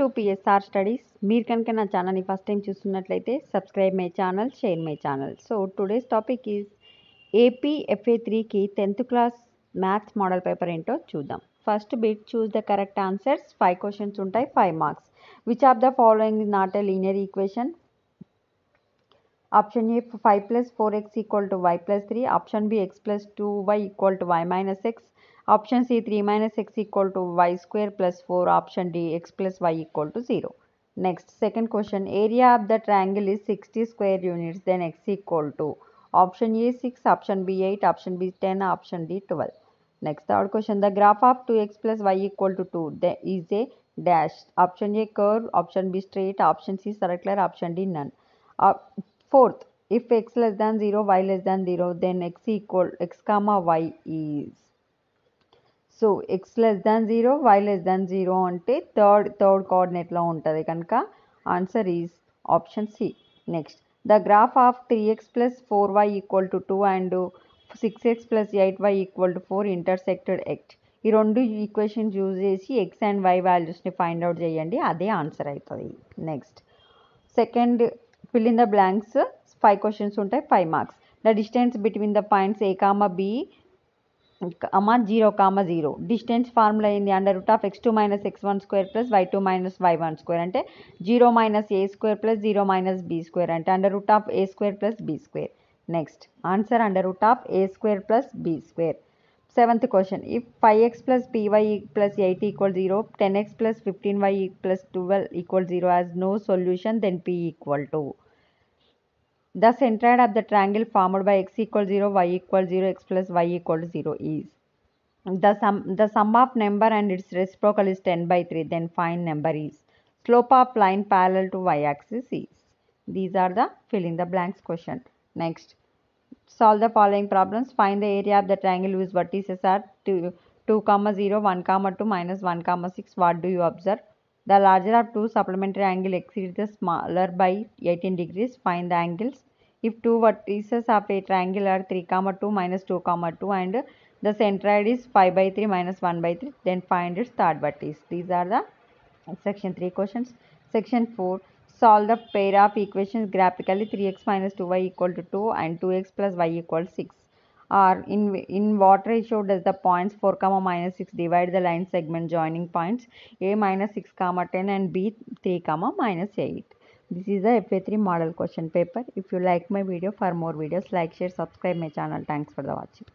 To PSR studies మీరు కనుక నా ఛానల్ని ఫస్ట్ టైం చూస్తున్నట్లయితే subscribe my channel share my channel so today's topic is APFA త్రీకి tenth class maths model paper ఏంటో చూద్దాం first bit choose the correct answers five questions ఉంటాయి five marks which of the following not a linear equation Option A, 5 plus 4x equal to y plus 3. Option B, x plus 2y equal to y minus x. Option C, 3 minus x equal to y square plus 4. Option D, x plus y equal to 0. Next, second question, area of the triangle is 60 square units, then x equal to option A 6, option B 8, option B 10, option D 12. Next, third question, the graph of 2x plus y equal to 2 is a dash. Option A curve, option B straight, option C circular, option D none. Fourth if x less than zero y less than zero then x equal x comma y is so x less than zero y less than zero అంటే third third కోఆర్డినేట్లో ఉంటుంది కనుక answer is option C next the graph of three x plus four y equal to two and six x plus eight y equal to four intersected x ఈ రెండు equation use చేసి x and y వాల్యూస్ని find out చేయండి అదే answer అవుతుంది next second fill in the blanks five questions ఉంటాయి five marks the distance between the points A comma B అమ్మ zero comma zero distance formula అయింది under root of x two minus x one square plus y two minus y one square అంటే zero minus A square plus zero minus B square అంటే under root of A square plus B square next answer under root of A square plus B square seventh question if five x plus py plus eight equal zero ten x plus fifteen y plus twelve equal zero as no solution then p equal to The centroid of the triangle formed by x equals 0, y equals 0, x plus y equals 0 is the sum, the sum of number and its reciprocal is 10 by 3. Then find number is slope of line parallel to y axis is. These are the fill in the blanks question. Next, solve the following problems. Find the area of the triangle whose vertices are 2, 2 comma 0, 1 comma 2, minus 1 comma 6. What do you observe? The larger of two supplementary angle exceeds the smaller by 18 degrees. Find the angles if two vertices of a triangle are 3 comma 2 minus 2 comma 2 and the centroid is 5 by 3 minus 1 by 3 then find its third vertex these are the section 3 questions section 4 solve the pair of equations graphically 3x minus 2y equal to 2 and 2x plus y equals 6 or in in what ratio does the points 4 comma minus 6 divide the line segment joining points a minus 6 comma 10 and b 3 comma minus 8 this is the FA3 model question paper. If you like my video for more videos, like, share, subscribe my channel. Thanks for the watching.